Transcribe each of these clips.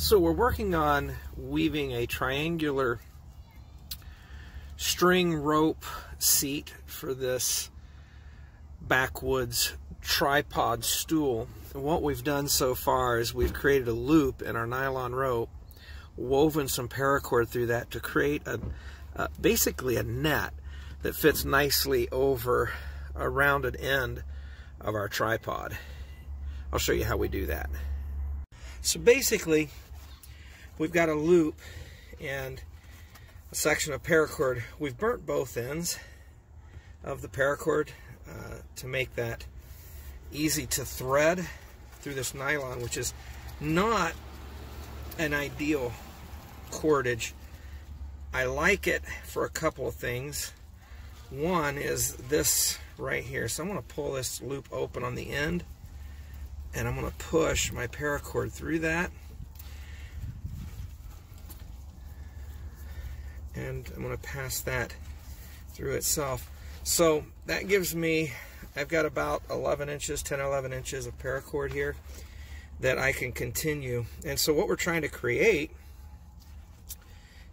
So we're working on weaving a triangular string rope seat for this backwoods tripod stool. And what we've done so far is we've created a loop in our nylon rope, woven some paracord through that to create a, basically a net that fits nicely over a rounded end of our tripod. I'll show you how we do that. So basically, we've got a loop and a section of paracord. We've burnt both ends of the paracord uh, to make that easy to thread through this nylon, which is not an ideal cordage. I like it for a couple of things. One is this right here. So I'm going to pull this loop open on the end and I'm going to push my paracord through that. And I'm going to pass that through itself. So that gives me, I've got about 11 inches, 10 or 11 inches of paracord here that I can continue. And so what we're trying to create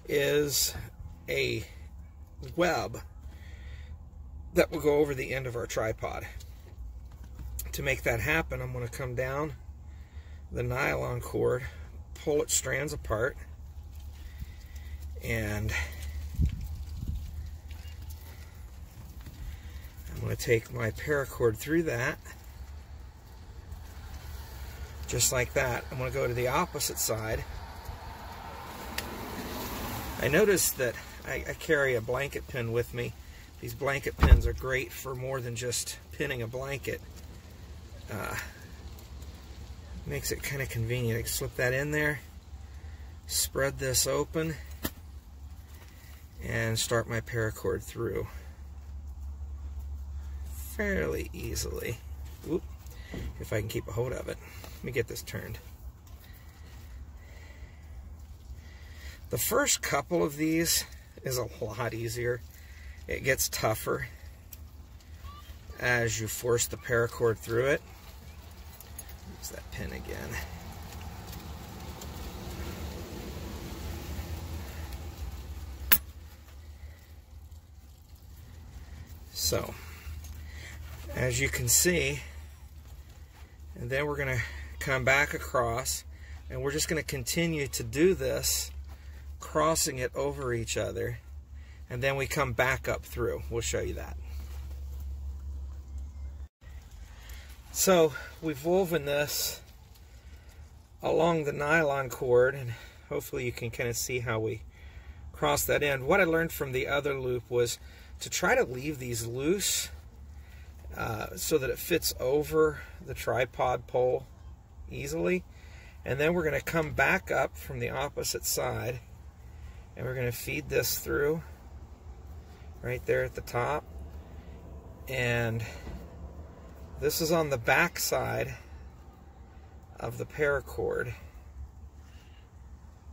is a web that will go over the end of our tripod. To make that happen, I'm going to come down the nylon cord, pull its strands apart, and I'm going to take my paracord through that, just like that. I'm going to go to the opposite side. I noticed that I, I carry a blanket pin with me these blanket pins are great for more than just pinning a blanket. Uh, makes it kind of convenient. I can slip that in there, spread this open, and start my paracord through fairly easily. Oop, if I can keep a hold of it. Let me get this turned. The first couple of these is a lot easier it gets tougher as you force the paracord through it. Use that pin again. So, as you can see, and then we're going to come back across and we're just going to continue to do this crossing it over each other and then we come back up through. We'll show you that. So we've woven this along the nylon cord and hopefully you can kind of see how we cross that end. What I learned from the other loop was to try to leave these loose so that it fits over the tripod pole easily. And then we're going to come back up from the opposite side and we're going to feed this through right there at the top. And this is on the back side of the paracord.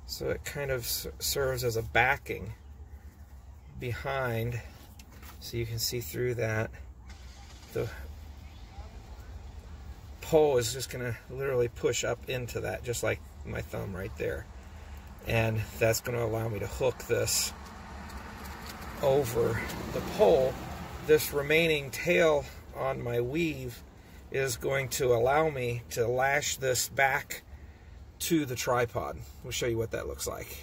So it kind of serves as a backing behind so you can see through that. The pole is just going to literally push up into that just like my thumb right there. And that's going to allow me to hook this over the pole, this remaining tail on my weave is going to allow me to lash this back to the tripod. We'll show you what that looks like.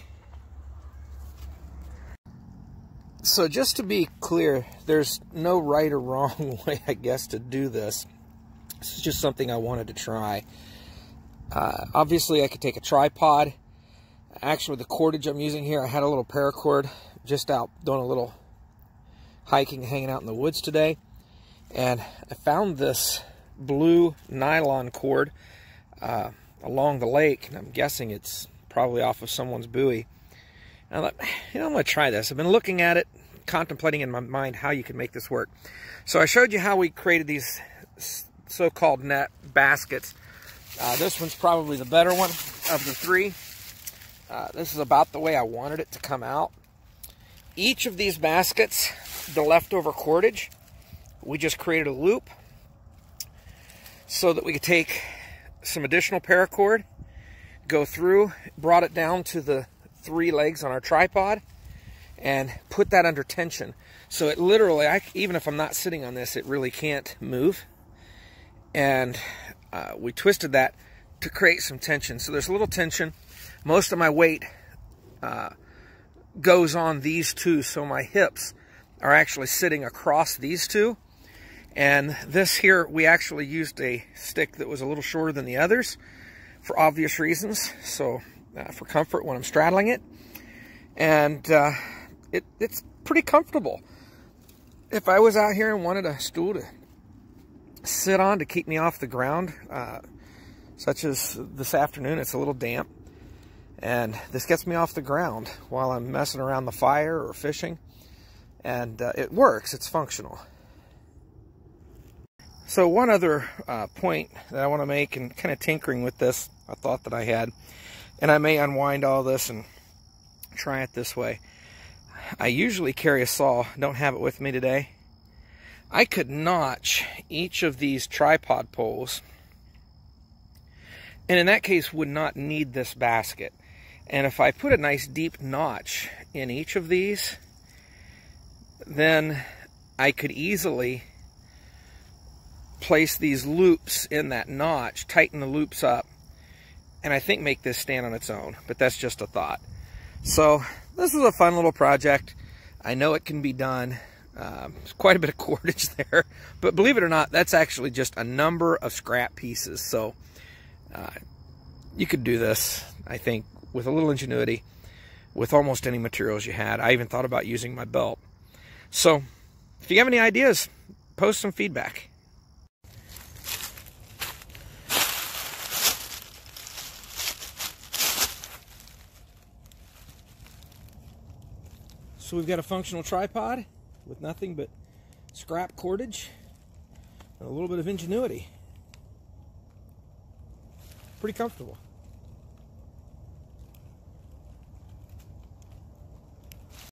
So just to be clear, there's no right or wrong way, I guess, to do this. This is just something I wanted to try. Uh, obviously, I could take a tripod. Actually, the cordage I'm using here, I had a little paracord just out doing a little hiking, hanging out in the woods today. And I found this blue nylon cord uh, along the lake. And I'm guessing it's probably off of someone's buoy. And I thought, you know, I'm going to try this. I've been looking at it, contemplating in my mind how you can make this work. So I showed you how we created these so-called net baskets. Uh, this one's probably the better one of the three. Uh, this is about the way I wanted it to come out. Each of these baskets, the leftover cordage, we just created a loop so that we could take some additional paracord, go through, brought it down to the three legs on our tripod, and put that under tension. So it literally, I, even if I'm not sitting on this, it really can't move. And uh, we twisted that to create some tension. So there's a little tension. Most of my weight uh, goes on these two, so my hips are actually sitting across these two. And this here, we actually used a stick that was a little shorter than the others for obvious reasons. So uh, for comfort when I'm straddling it. And uh, it, it's pretty comfortable. If I was out here and wanted a stool to sit on to keep me off the ground, uh, such as this afternoon, it's a little damp. And this gets me off the ground while I'm messing around the fire or fishing. And uh, it works, it's functional. So one other uh, point that I want to make and kind of tinkering with this, a thought that I had, and I may unwind all this and try it this way. I usually carry a saw, don't have it with me today. I could notch each of these tripod poles, and in that case would not need this basket. And if I put a nice deep notch in each of these, then I could easily place these loops in that notch, tighten the loops up, and I think make this stand on its own, but that's just a thought. So this is a fun little project. I know it can be done. Um, there's quite a bit of cordage there, but believe it or not, that's actually just a number of scrap pieces. So uh, you could do this, I think, with a little ingenuity with almost any materials you had. I even thought about using my belt. So if you have any ideas, post some feedback. So we've got a functional tripod with nothing but scrap cordage and a little bit of ingenuity. Pretty comfortable.